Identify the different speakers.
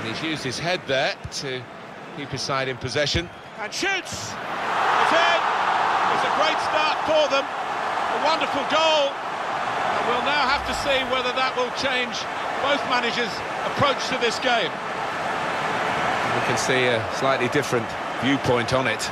Speaker 1: And he's used his head there to keep his side in possession.
Speaker 2: And shoots! It's in! It's a great start for them. A wonderful goal. And we'll now have to see whether that will change both managers' approach to this game.
Speaker 1: We can see a slightly different viewpoint on it.